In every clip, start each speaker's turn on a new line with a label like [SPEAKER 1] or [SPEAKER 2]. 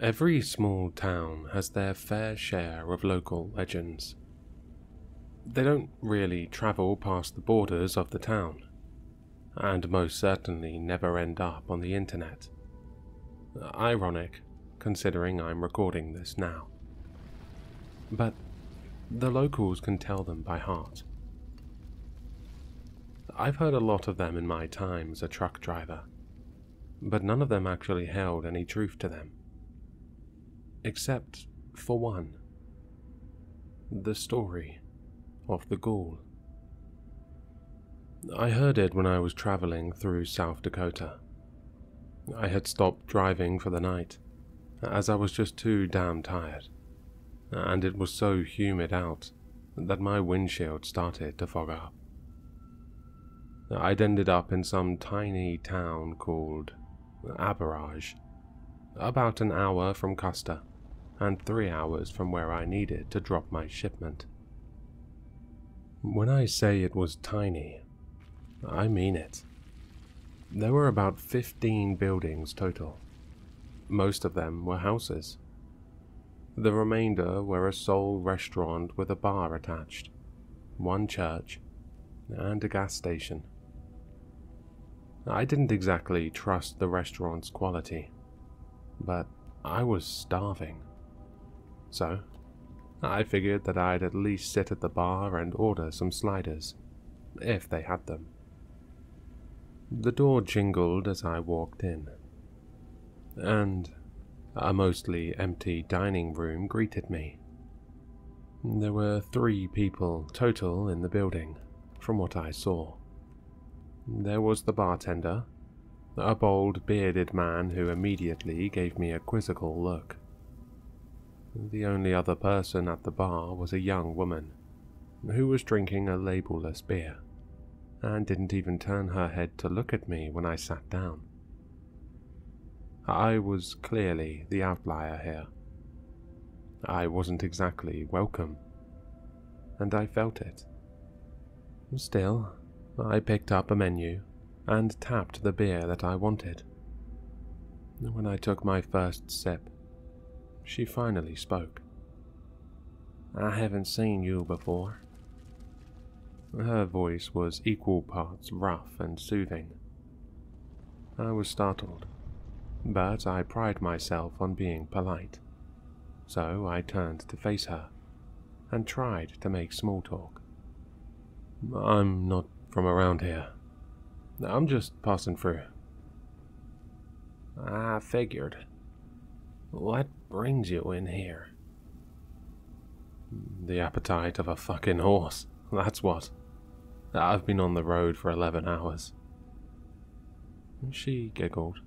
[SPEAKER 1] Every small town has their fair share of local legends. They don't really travel past the borders of the town, and most certainly never end up on the internet. Ironic, considering I'm recording this now. But the locals can tell them by heart. I've heard a lot of them in my time as a truck driver, but none of them actually held any truth to them. Except for one the story of the ghoul. I heard it when I was traveling through South Dakota. I had stopped driving for the night, as I was just too damn tired, and it was so humid out that my windshield started to fog up. I'd ended up in some tiny town called Aberage, about an hour from Custer, and three hours from where I needed to drop my shipment. When I say it was tiny, I mean it. There were about 15 buildings total. Most of them were houses. The remainder were a sole restaurant with a bar attached, one church, and a gas station. I didn't exactly trust the restaurant's quality, but I was starving. So, I figured that I'd at least sit at the bar and order some sliders, if they had them. The door jingled as I walked in, and a mostly empty dining room greeted me. There were three people total in the building, from what I saw. There was the bartender, a bald, bearded man who immediately gave me a quizzical look. The only other person at the bar was a young woman, who was drinking a labelless beer, and didn't even turn her head to look at me when I sat down. I was clearly the outlier here. I wasn't exactly welcome, and I felt it. Still, I picked up a menu and tapped the beer that I wanted. When I took my first sip, she finally spoke. I haven't seen you before. Her voice was equal parts rough and soothing. I was startled, but I pride myself on being polite, so I turned to face her and tried to make small talk. I'm not from around here. I'm just passing through. I figured. What brings you in here? The appetite of a fucking horse, that's what. I've been on the road for 11 hours. She giggled.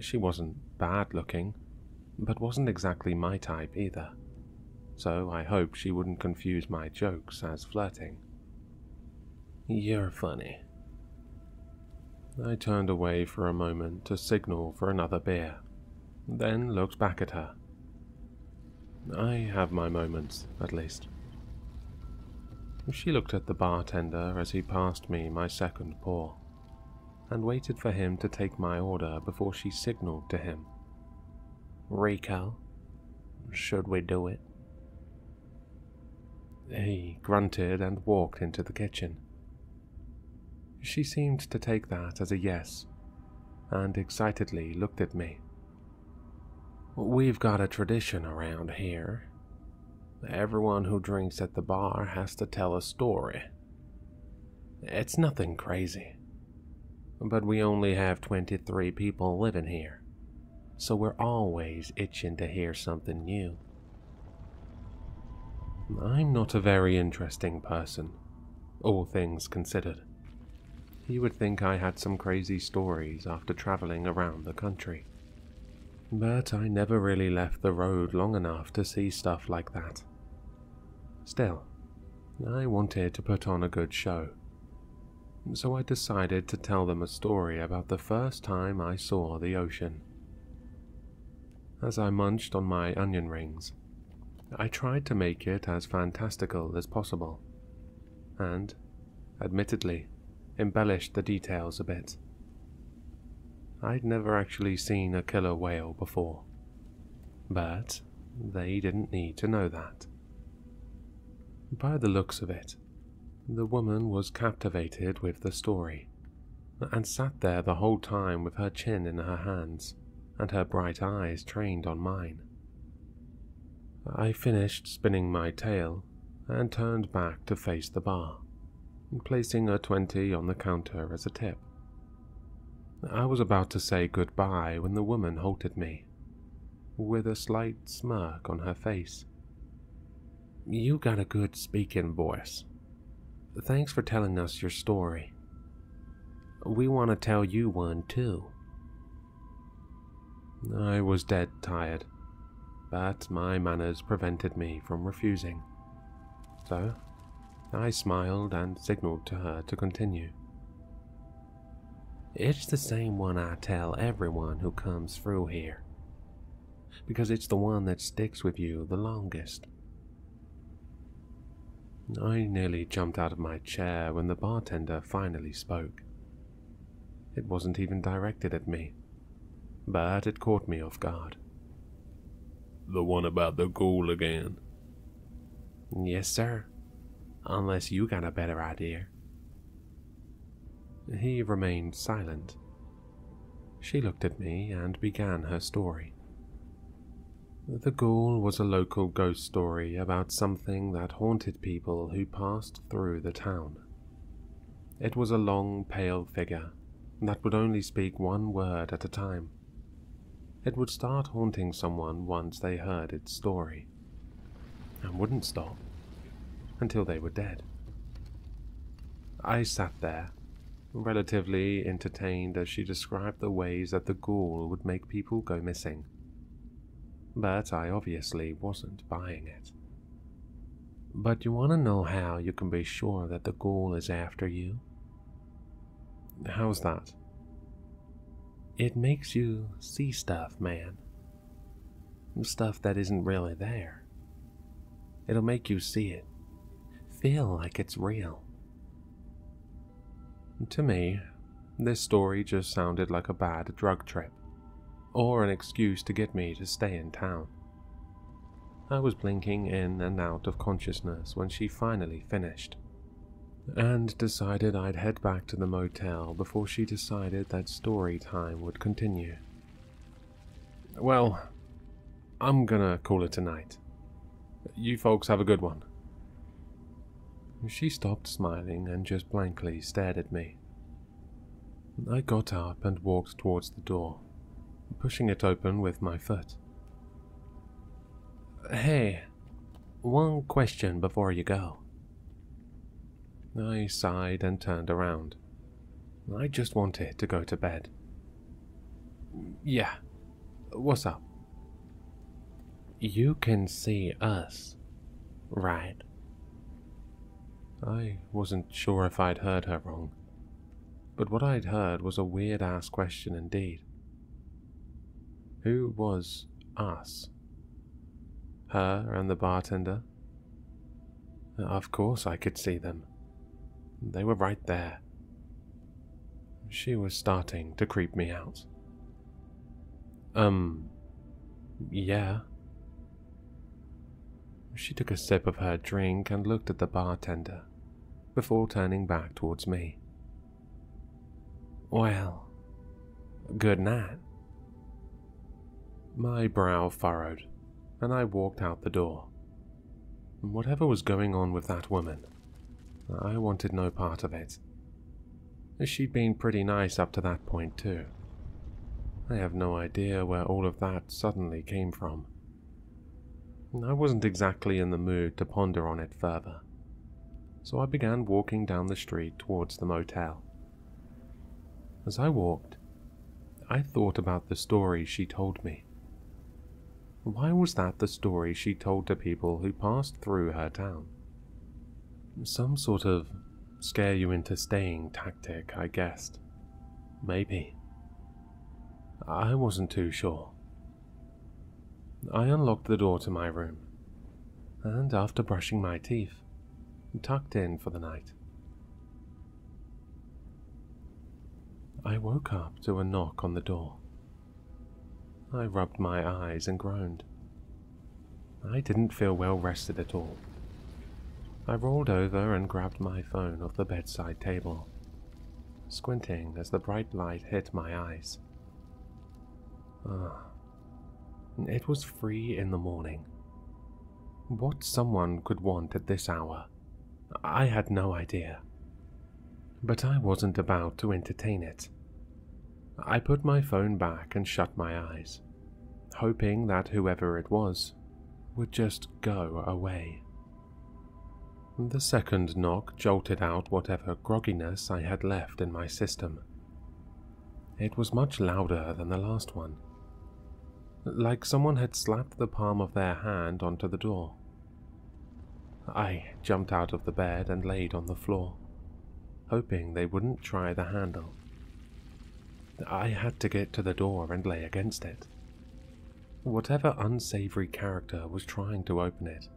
[SPEAKER 1] She wasn't bad looking, but wasn't exactly my type either, so I hoped she wouldn't confuse my jokes as flirting. You're funny. I turned away for a moment to signal for another beer, then looked back at her. I have my moments, at least. She looked at the bartender as he passed me my second pour, and waited for him to take my order before she signaled to him. Rico, should we do it? He grunted and walked into the kitchen. She seemed to take that as a yes, and excitedly looked at me. We've got a tradition around here. Everyone who drinks at the bar has to tell a story. It's nothing crazy. But we only have 23 people living here, so we're always itching to hear something new. I'm not a very interesting person, all things considered. You would think I had some crazy stories after traveling around the country. But I never really left the road long enough to see stuff like that. Still, I wanted to put on a good show. So I decided to tell them a story about the first time I saw the ocean. As I munched on my onion rings, I tried to make it as fantastical as possible, and, admittedly, embellished the details a bit. I'd never actually seen a killer whale before, But they didn't need to know that. By the looks of it, the woman was captivated with the story and sat there the whole time with her chin in her hands and her bright eyes trained on mine. I finished spinning my tale and turned back to face the bar, placing a 20 on the counter as a tip. I was about to say goodbye when the woman halted me, with a slight smirk on her face. You got a good speaking voice. Thanks for telling us your story. We want to tell you one too. I was dead tired, but my manners prevented me from refusing. So, I smiled and signaled to her to continue. It's the same one I tell everyone who comes through here, because it's the one that sticks with you the longest. I nearly jumped out of my chair when the bartender finally spoke. It wasn't even directed at me, but it caught me off guard.
[SPEAKER 2] The one about the ghoul again.
[SPEAKER 1] Yes, sir. Unless you got a better idea. He remained silent. She looked at me and began her story. The Ghoul was a local ghost story about something that haunted people who passed through the town. It was a long, pale figure that would only speak one word at a time. It would start haunting someone once they heard its story, and wouldn't stop until they were dead. I sat there, relatively entertained as she described the ways that the ghoul would make people go missing. But I obviously wasn't buying it. But you want to know how you can be sure that the ghoul is after you? How's that? It makes you see stuff, man. Stuff that isn't really there. It'll make you see it, feel like it's real. To me, this story just sounded like a bad drug trip, or an excuse to get me to stay in town. I was blinking in and out of consciousness when she finally finished and decided I'd head back to the motel before she decided that story time would continue. Well, I'm gonna call it a night. You folks have a good one. She stopped smiling and just blankly stared at me. I got up and walked towards the door, pushing it open with my foot. Hey, one question before you go. I sighed and turned around. I just wanted to go to bed. Yeah, what's up? You can see us, right? I wasn't sure if I'd heard her wrong, but what I'd heard was a weird ass question indeed. Who was us? Her and the bartender? Of course I could see them. They were right there. She was starting to creep me out. Um, yeah. She took a sip of her drink and looked at the bartender before turning back towards me. Well, good night. My brow furrowed, and I walked out the door. Whatever was going on with that woman, I wanted no part of it. She'd been pretty nice up to that point, too. I have no idea where all of that suddenly came from. I wasn't exactly in the mood to ponder on it further, so I began walking down the street towards the motel. As I walked, I thought about the story she told me. Why was that the story she told to people who passed through her town? Some sort of scare you into staying tactic, I guessed. Maybe. I wasn't too sure. I unlocked the door to my room, and after brushing my teeth, tucked in for the night. I woke up to a knock on the door. I rubbed my eyes and groaned. I didn't feel well rested at all. I rolled over and grabbed my phone off the bedside table, squinting as the bright light hit my eyes. Ah, it was three in the morning. What someone could want at this hour, I had no idea. But I wasn't about to entertain it. I put my phone back and shut my eyes, hoping that whoever it was would just go away. The second knock jolted out whatever grogginess I had left in my system. It was much louder than the last one, like someone had slapped the palm of their hand onto the door. I jumped out of the bed and laid on the floor, hoping they wouldn't try the handle. I had to get to the door and lay against it. Whatever unsavory character was trying to open it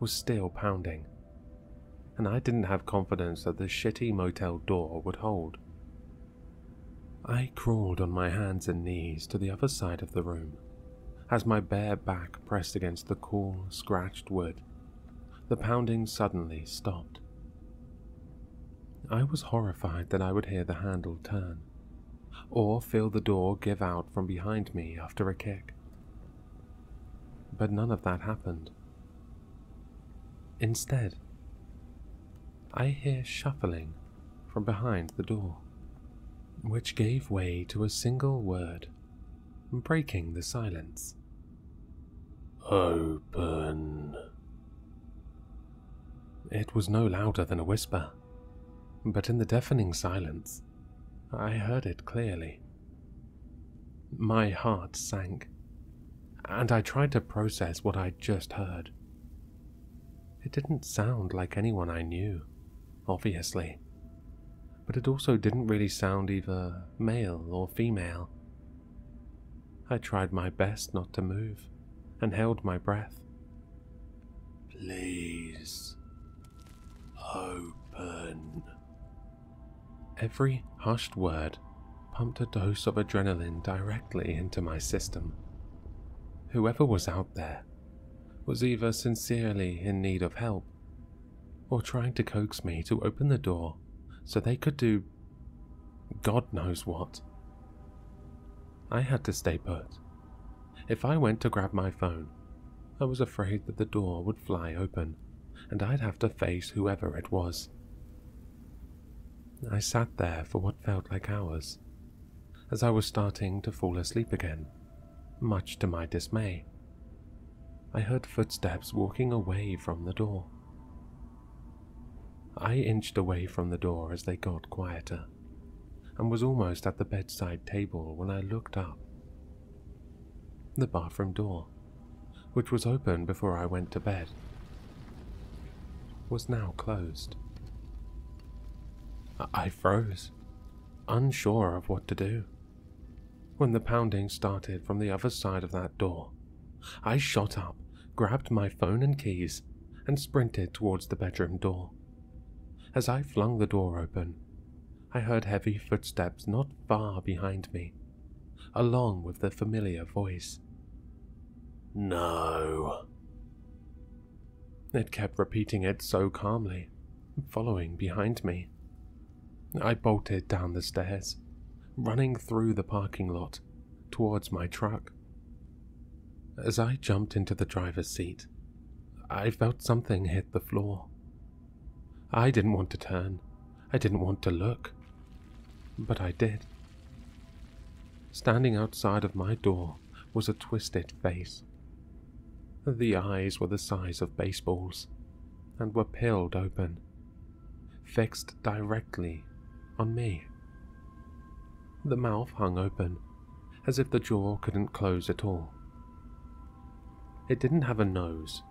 [SPEAKER 1] was still pounding and I didn't have confidence that the shitty motel door would hold. I crawled on my hands and knees to the other side of the room, as my bare back pressed against the cool, scratched wood. The pounding suddenly stopped. I was horrified that I would hear the handle turn, or feel the door give out from behind me after a kick. But none of that happened. Instead, I hear shuffling from behind the door, which gave way to a single word, breaking the silence.
[SPEAKER 2] Open.
[SPEAKER 1] It was no louder than a whisper, but in the deafening silence, I heard it clearly. My heart sank, and I tried to process what I'd just heard. It didn't sound like anyone I knew obviously. But it also didn't really sound either male or female. I tried my best not to move and held my breath.
[SPEAKER 2] Please. Open.
[SPEAKER 1] Every hushed word pumped a dose of adrenaline directly into my system. Whoever was out there was either sincerely in need of help or trying to coax me to open the door so they could do God knows what. I had to stay put. If I went to grab my phone, I was afraid that the door would fly open and I'd have to face whoever it was. I sat there for what felt like hours, as I was starting to fall asleep again, much to my dismay. I heard footsteps walking away from the door. I inched away from the door as they got quieter, and was almost at the bedside table when I looked up. The bathroom door, which was open before I went to bed, was now closed. I froze, unsure of what to do. When the pounding started from the other side of that door, I shot up, grabbed my phone and keys, and sprinted towards the bedroom door. As I flung the door open, I heard heavy footsteps not far behind me, along with the familiar voice.
[SPEAKER 2] No.
[SPEAKER 1] It kept repeating it so calmly, following behind me. I bolted down the stairs, running through the parking lot towards my truck. As I jumped into the driver's seat, I felt something hit the floor. I didn't want to turn. I didn't want to look. But I did. Standing outside of my door was a twisted face. The eyes were the size of baseballs and were peeled open, fixed directly on me. The mouth hung open, as if the jaw couldn't close at all. It didn't have a nose,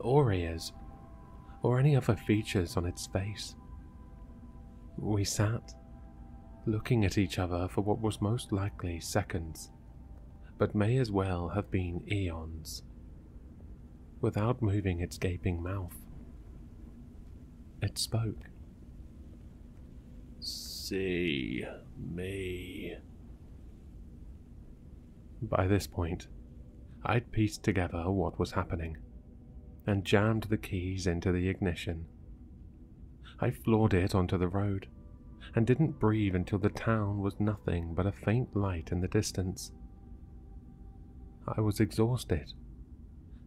[SPEAKER 1] or ears, or any other features on its face. We sat, looking at each other for what was most likely seconds, but may as well have been eons, without moving its gaping mouth. It spoke.
[SPEAKER 2] See me.
[SPEAKER 1] By this point, I'd pieced together what was happening and jammed the keys into the ignition. I floored it onto the road and didn't breathe until the town was nothing but a faint light in the distance. I was exhausted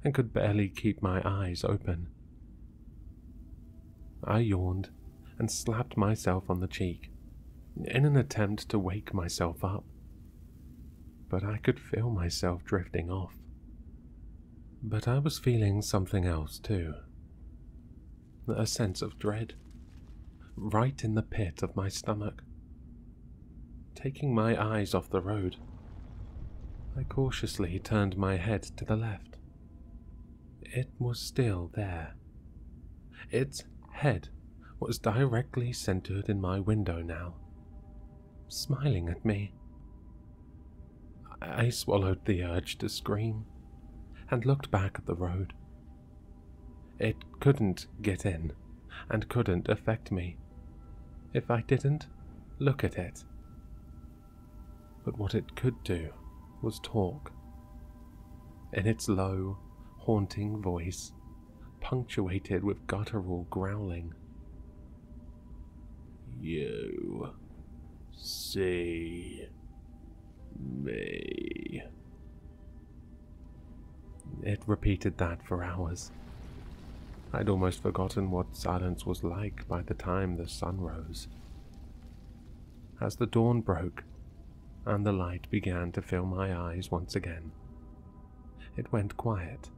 [SPEAKER 1] and could barely keep my eyes open. I yawned and slapped myself on the cheek in an attempt to wake myself up. But I could feel myself drifting off. But I was feeling something else too a sense of dread, right in the pit of my stomach. Taking my eyes off the road, I cautiously turned my head to the left. It was still there. Its head was directly centered in my window now, smiling at me. I swallowed the urge to scream and looked back at the road. It couldn't get in and couldn't affect me if I didn't look at it. But what it could do was talk. In its low, haunting voice, punctuated with guttural growling.
[SPEAKER 2] You see me.
[SPEAKER 1] It repeated that for hours. I'd almost forgotten what silence was like by the time the sun rose. As the dawn broke and the light began to fill my eyes once again, it went quiet,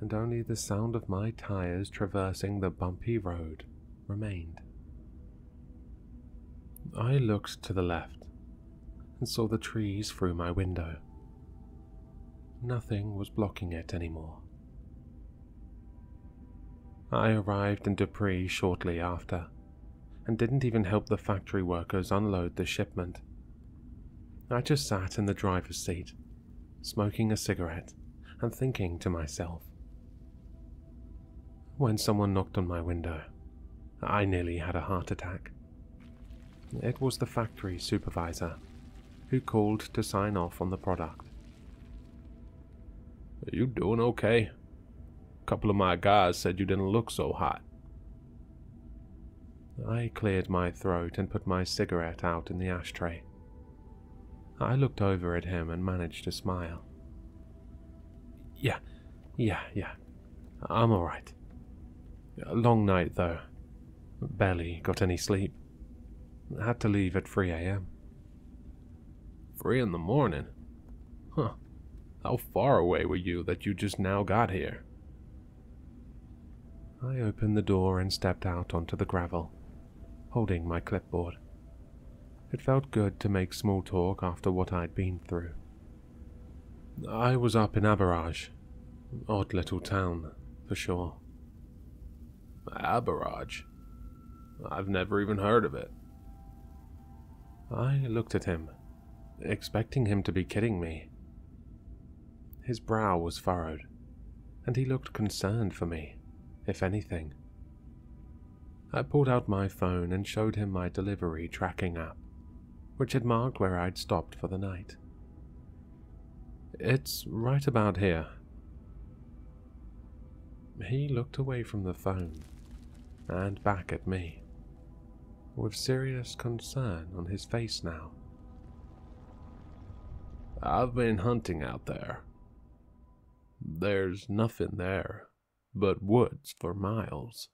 [SPEAKER 1] and only the sound of my tires traversing the bumpy road remained. I looked to the left and saw the trees through my window. Nothing was blocking it anymore. I arrived in Dupree shortly after, and didn't even help the factory workers unload the shipment. I just sat in the driver's seat, smoking a cigarette and thinking to myself. When someone knocked on my window, I nearly had a heart attack. It was the factory supervisor who called to sign off on the product.
[SPEAKER 2] Are you doing okay? A couple of my guys said you didn't look so hot.
[SPEAKER 1] I cleared my throat and put my cigarette out in the ashtray. I looked over at him and managed to smile. Yeah, yeah, yeah. I'm alright. A long night, though. Barely got any sleep. Had to leave at 3 a.m.
[SPEAKER 2] Three in the morning? Huh. How far away were you that you just now got here?
[SPEAKER 1] I opened the door and stepped out onto the gravel, holding my clipboard. It felt good to make small talk after what I'd been through. I was up in Aberage. Odd little town, for sure.
[SPEAKER 2] Aberage? I've never even heard of it.
[SPEAKER 1] I looked at him, expecting him to be kidding me. His brow was furrowed, and he looked concerned for me, if anything. I pulled out my phone and showed him my delivery tracking app, which had marked where I'd stopped for the night. It's right about here. He looked away from the phone and back at me with serious concern on his face now.
[SPEAKER 2] I've been hunting out there. There's nothing there but woods for miles.